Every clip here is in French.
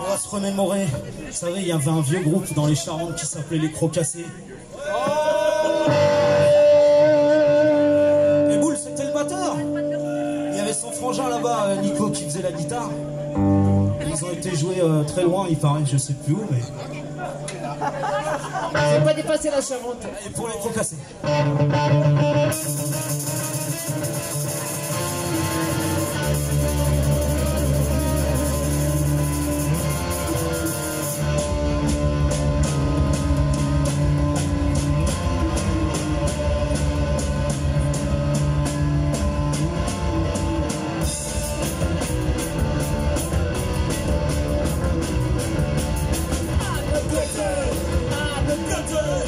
On va se remémorer. Vous savez, il y avait un vieux groupe dans les Charentes qui s'appelait Les Crocassés. Et Boule, c'était le batteur. Il y avait son frangin là-bas, euh, Nico, qui faisait la guitare. Ils ont été joués euh, très loin, il paraît, je sais plus où, mais. J'ai pas dépassé la Charente. Et pour les Crocassés. Je sens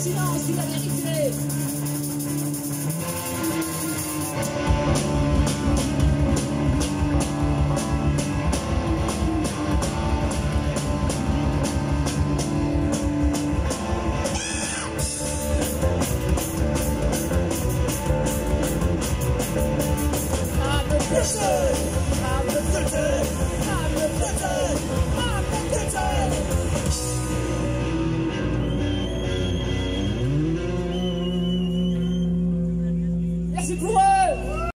silence dit la vérité. Ah,